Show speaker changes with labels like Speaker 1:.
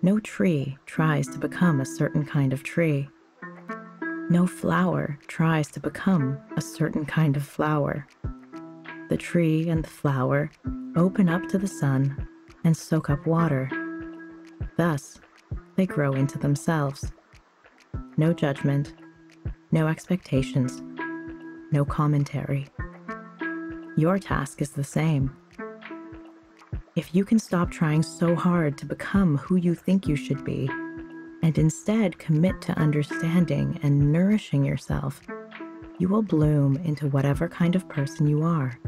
Speaker 1: No tree tries to become a certain kind of tree. No flower tries to become a certain kind of flower. The tree and the flower open up to the sun and soak up water. Thus, they grow into themselves. No judgment, no expectations, no commentary. Your task is the same. If you can stop trying so hard to become who you think you should be, and instead commit to understanding and nourishing yourself, you will bloom into whatever kind of person you are.